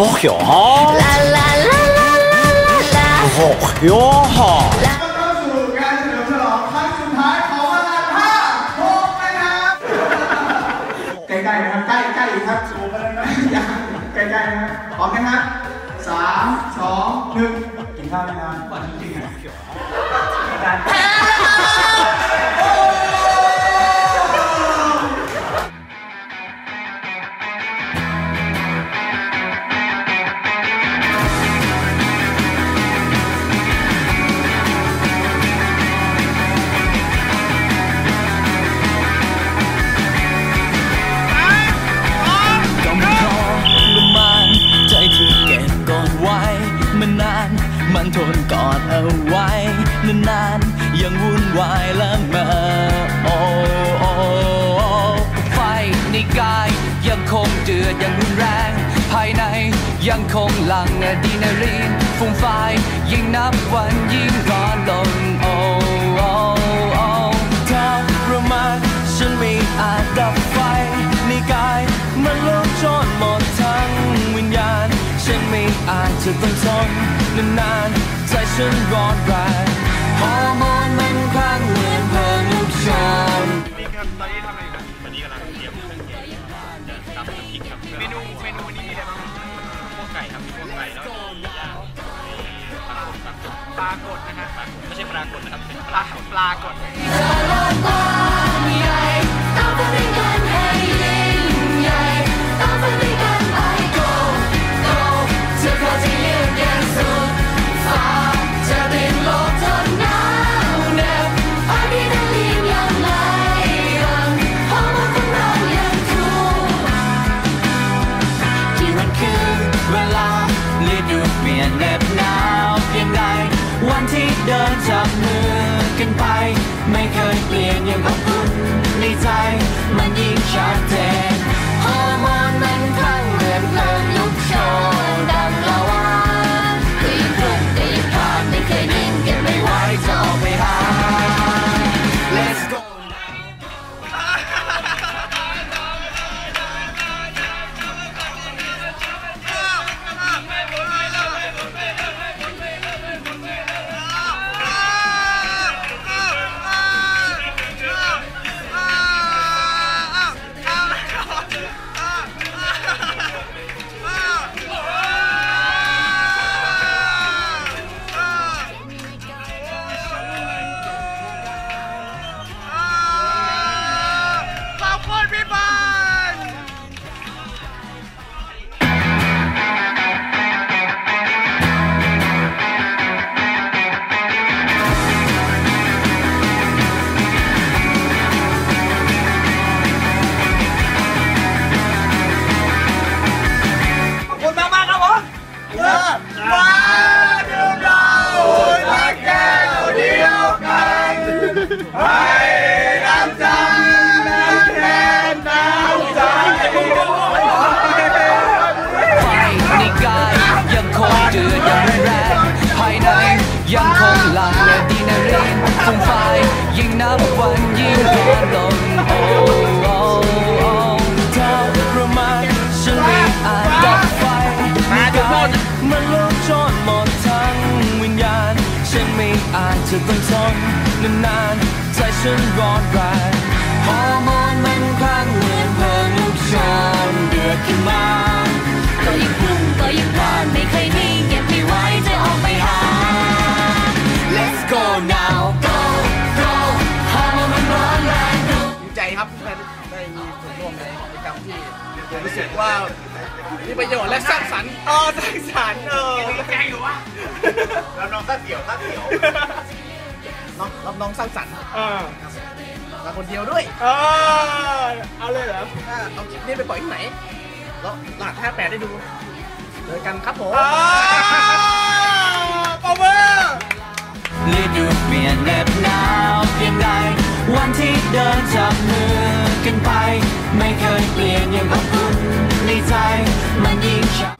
Våg ja, La la la la la la la. våg ja. ก็เข้าสู่การเฉลิมฉลองครั้งสุดท้ายของวันะครับใกล้ๆนะครับใกล้ใกล้อีกครับสูงไปเลยนะใกล้ๆนะครับพร้อมนะครับสามสองหนึ่งกินข้าวไหมครับก่อนจริงๆก็ ยังคงหลั่งอะดรีนาลีนฟุ้งไฟยิ่งนับวันยิ่งร้อนลนโอ้โอ้โอ้ทรมานฉันไม่อาจดับไฟในกายมันลุกโชนหมดทั้งวิญญาณ ฉันไม่อาจจะต้องทนนานๆใจฉันร้อนแรง ก่ครับพวกไก่แล้วก็มีย่างปลากดปลากดนะฮะไม่ใช่ปลากดนะครับเป็นปลาปลากด เดินจับมือกันไป ไม่เคยเปลี่ยนยังอบอุ่นในใจ มันยิ่งชัดเจน ฉันไม่อาจจะต้องทนนานๆ ใจฉันร้อนแรงฮอร์โมนมันคลั่งเหมือนเพลิงลุกโชนเดือดขึ้นมาก็ยิ่งพุ่งก็ยิ่งพลาดไม่เคยนิ่งเก็บไม่ไหวจะออกไปหา Let's go now go go ฮอร์โมนมันร้อนแรงดูดีใจครับที่ได้ได้มีส่วนร่วมในกิจกรรมที่ผมรู้สึกว่ามีประโยชน์และสร้างสรรค์อ๋อสร้างสรรค์เออ แกงอยู่วะแล้วน้องข้าเตี๋ยวข้าเตี๋ยวน้องรับน้องสร้างสรรค์เออมาคนเดียวด้วยเออเอาเลยเหรอถ้าเอาคลิปนี้ไปปล่อยที่ไหนแล้วหลาดแปดได้ดูเจอกันครับผมอ่าปรบมือฤดูเปลี่ยนเหน็บหนาวเพียงใดวันที่เดินจับมือกันไป ไม่เคยเปลี่ยนยังอบอุ่นในใจมันยิ่งชัด